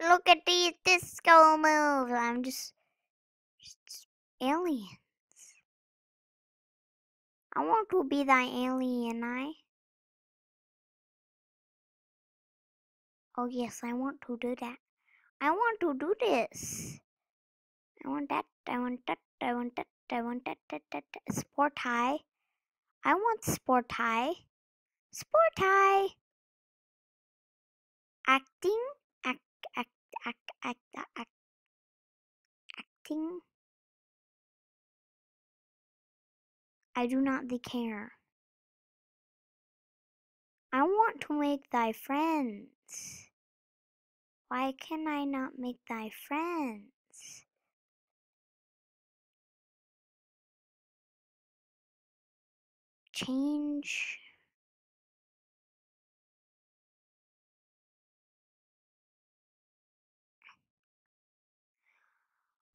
Look at these disco moves. I'm just, just aliens. I want to be thy alien, I. Oh yes, I want to do that. I want to do this. I want that. I want that. I want that. I want that. that, that, that. Sport high. I want sport high. Sport high. Acting. Act. Act. Act. Acting. I do not care. I want to make thy friends. Why can I not make thy friends? Change.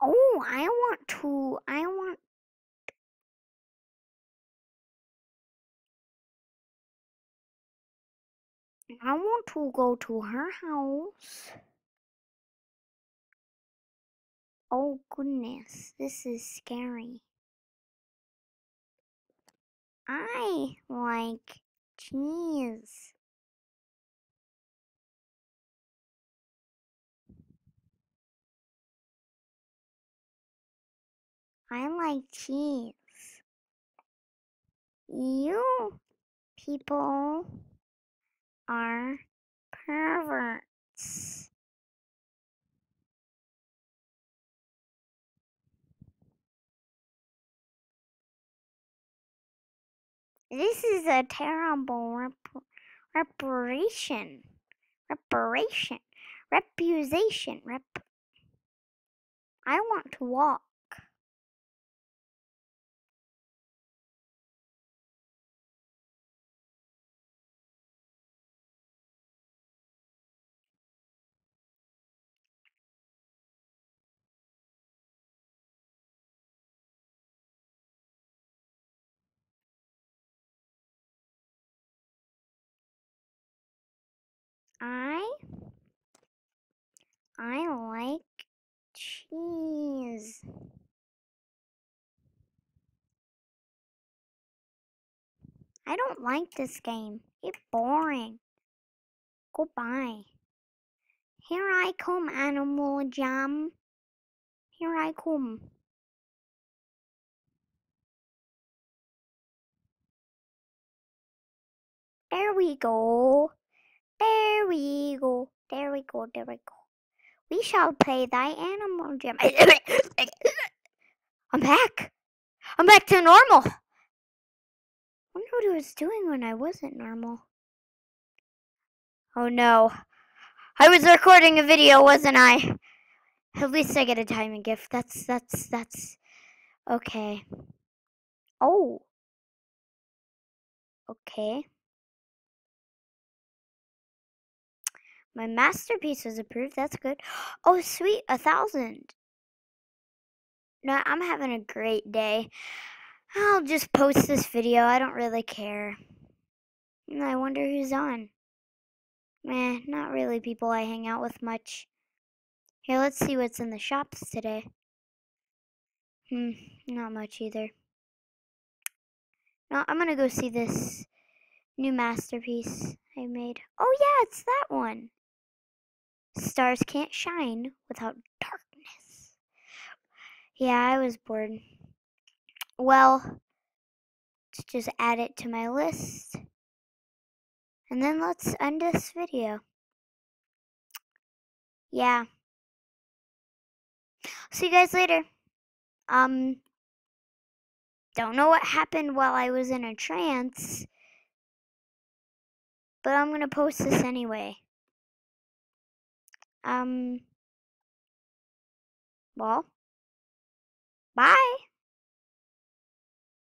Oh, I want to, I want I want to go to her house. Oh goodness, this is scary. I like cheese. I like cheese. You people are perverts. This is a terrible rep- reparation. Reparation. Reputation. Rep. I want to walk. I like cheese. I don't like this game. It's boring. Goodbye. Here I come, Animal Jam. Here I come. There we go. There we go. There we go. There we go. We shall play thy Animal Jam. I'm back. I'm back to normal. I wonder what I was doing when I wasn't normal. Oh no. I was recording a video, wasn't I? At least I get a diamond gift. That's that's that's okay. Oh. Okay. My masterpiece was approved. That's good. Oh, sweet. A thousand. No, I'm having a great day. I'll just post this video. I don't really care. I wonder who's on. Meh, not really people I hang out with much. Here, let's see what's in the shops today. Hmm, not much either. No, I'm gonna go see this new masterpiece I made. Oh yeah, it's that one. Stars can't shine without darkness. Yeah, I was bored. Well, let's just add it to my list. And then let's end this video. Yeah. See you guys later. Um, don't know what happened while I was in a trance, but I'm going to post this anyway. Um, well, bye.